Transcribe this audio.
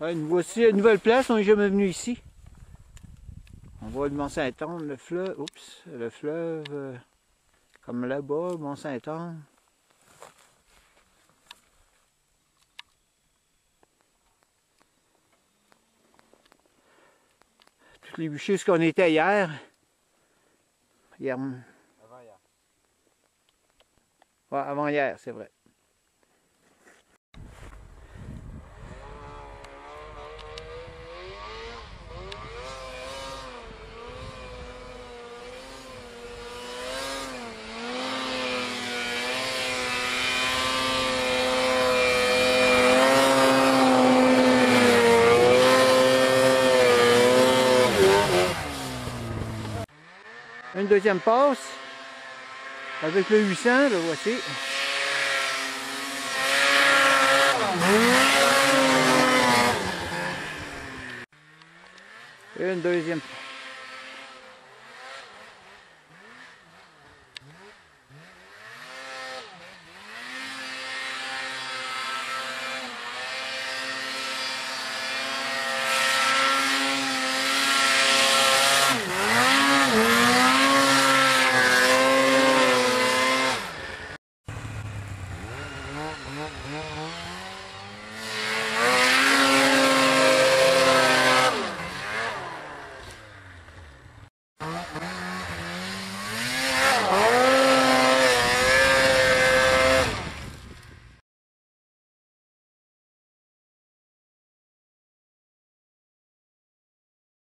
Ouais, nous voici à une nouvelle place, on n'est jamais venu ici. On voit le Mont-Saint-Anne, le fleuve, oups, le fleuve, euh, comme là-bas, Mont-Saint-Anne. Tous les bûchers, ce qu'on était hier. Hier. Avant hier. Ouais, avant hier, c'est vrai. Une deuxième passe avec le 800, le voici. Une deuxième